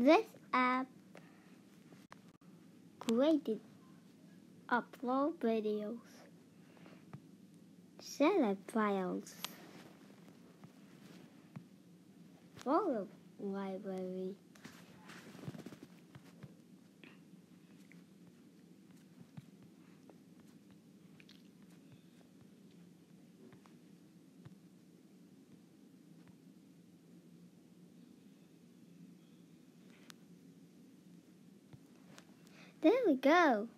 This app created upload videos, select files, photo library, There we go.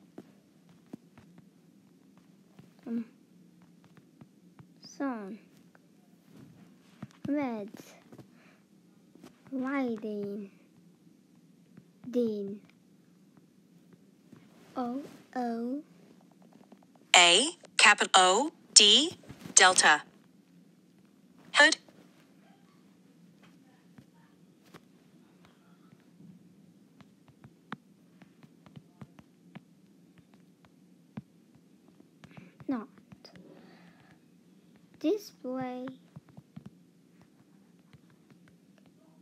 Um, song. Red. Riding. Dean. O O A, capital O, D, delta. Hood, Display.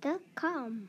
Dot com.